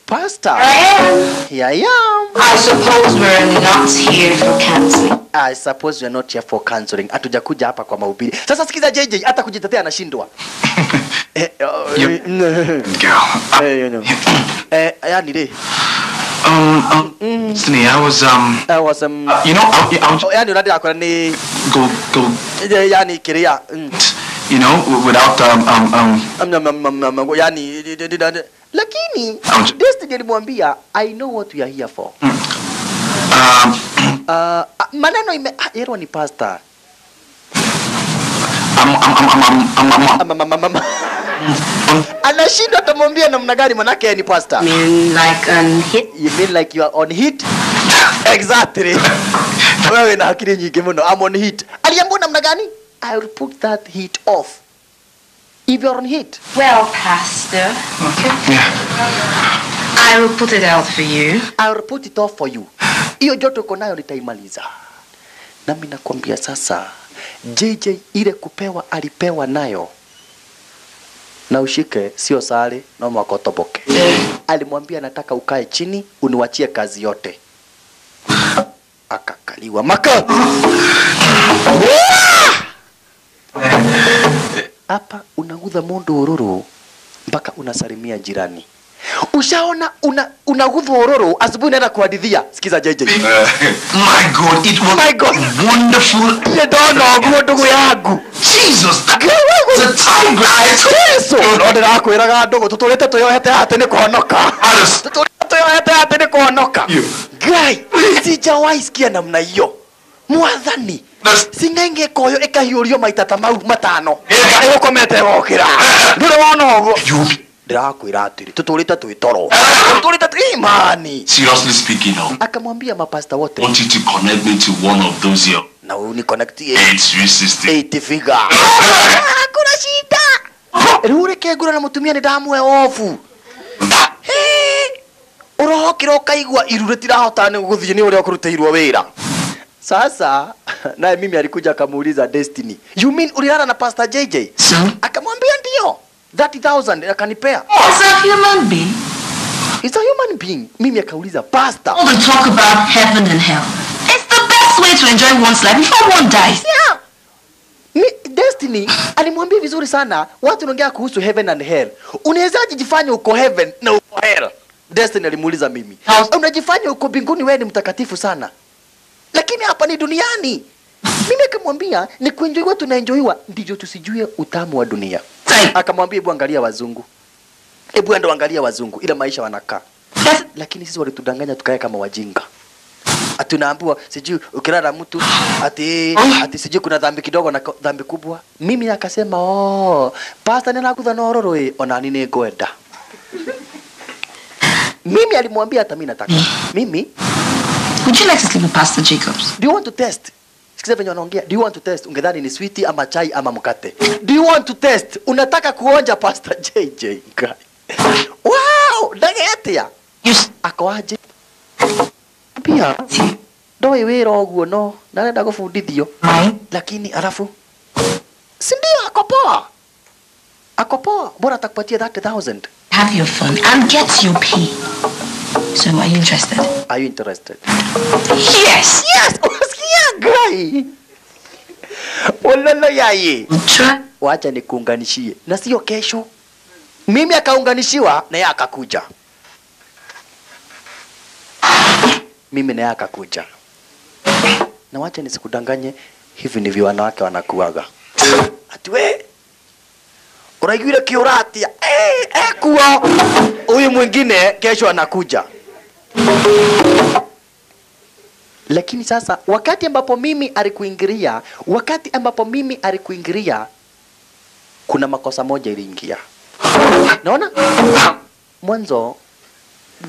here I am I suppose we're not here for counseling. I suppose we're not here for counseling. Hatujakuja hapa kwa mahubiri. Sasa sikiza JJ, hata kujitetea anashindwa. eh, oh, You- no. Girl. Hey, you know. eh, yani le. Um, um, Destiny, I was, um, I was um, you know, I, I was oh, yani unataka kwa I go, go, Yeah, yeah, kiria. Mm. you know, without, um, um, um, Um, um, um, um, um, yani lakini Destiny alimwambia I know what we are here for. um, Uh, maneno ime ah, ni pastor. I'm, I'm, I'm, I'm, I'm, I'm, I'm, Ama- mama- mama. Anashindwa atamwambia namna gani manake ni pastor? Mean like an hit? you mean like you are on hit? Exactly. Wewe na akili nyingi mno. I'm on hit. Aliambiwa namna gani? I will put that heat off. If you're on hit. Well, Pastor, I will put it out for you. I will put it off for you. Hiyo joto uko nayo nitaimaliza nami nakwambia sasa JJ ile kupewa alipewa nayo. Na ushike sio sare no makotoboke alimwambia nataka ukae chini uniwachie kazi yote. Akakaliwa maka. Hapa unaudha mundu ururu mpaka unasalimia jirani ushaona una ororo ururu asubuhi naenda kuhadithia. Sikiza JJ my God, it was My God. wonderful. ndona guo ndugu yangu. Jesus, that the time, guys. yesu no ndirakwiraga ndugu. Tutulite tuyohete hati ni kuhonoka Honest. tutulite tuyohete hati ni kuhonoka ngai sijawahi sikia namna hiyo. Mwathani singainge koyo ikahiurio maita ta mau matano. Yeah. igukomete gokira. Ndure wona uguo Ndirakwira atiri tutulite twi toro imani. Seriously speaking now, akamwambia mapasta wote want you to connect me to one of those here? Na uniconnectie 8360. 80 figure. Akura shida. Riu reke ngura na mutumia ni ndamwe ofu. Urohokira ukaigua iru tirahota ni guthie ni uria ukuruteirwo wira sasa naye mimi alikuja akamuuliza destiny you mean ulilala na pastor jj So? akamwambia ndio 30000 akanipea As a human being, Is a human being mimi akauliza pastor all the talk about heaven and hell. It's the best way to enjoy one's life before one dies. Yeah. Mi, Destiny alimwambia vizuri sana, watu wanaongea kuhusu heaven and hell. Unawezaje jifanya uko heaven na uko hell? Destiny alimuuliza mimi. Unajifanya uko mbinguni, wewe ni mtakatifu sana, lakini hapa ni duniani. Mimi akamwambia ni kuenjoiwa, tunaenjoiwa ndivyo tusijue utamu wa dunia. Akamwambia hebu angalia wazungu, hebu enda angalia wazungu, ila maisha wanakaa, lakini sisi walitudanganya tukae kama wajinga atunaambiwa sijui ukilala mtu ati ati sijui kuna dhambi kidogo na dhambi kubwa. Mimi akasema oh, pasta ninakutha na ororo e, ona nini nĩngwenda. Mimi alimwambia hata mimi nataka. Mimi Would you like to sleep with Pastor Jacobs? do you want to test? Sikiza venye wanaongea. Do you want to test? Ungedhani ni switi ama chai ama mkate. Do you want to test? Unataka kuonja Pastor JJ. Guy. Wow, ndagetia. You s- Ako aje? Pia ndoĩ wira oguo no na arenda gũbundithio lakini alafu si ndio ako poa ako poa bora atakupatia 30000 Have your fun and get your pee. So are you interested? are you interested Yes. yes gai ololo yaye Try. wacha nikuunganishie. Na sio kesho. Mimi akaunganishiwa na yeye akakuja. Mimi na yeye akakuja. Na wacha nisikudanganye hivi ndivyo wanawake wanakuaga. Ati we uraiguire kiuratia eh, eh, kuwa. Huyu mwingine kesho anakuja lakini sasa wakati ambapo mimi alikuingilia wakati ambapo mimi alikuingilia kuna makosa moja iliingia. Naona? Mwanzo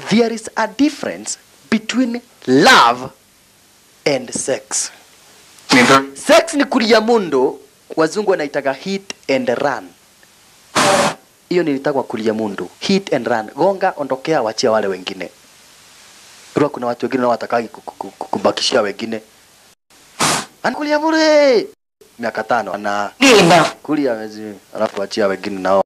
there is a difference between love and sex. Sex ni kulia mundu wazungu wanaitaga hit and run. Hiyo nilitagwa kulia mundu hit and run. Gonga ondokea wachia wale wengine Rua kuna watu wengine watakagi kubakishia wengine. Anakulia mure miaka tano. Ana kulia mezi. alafu achia wengine nao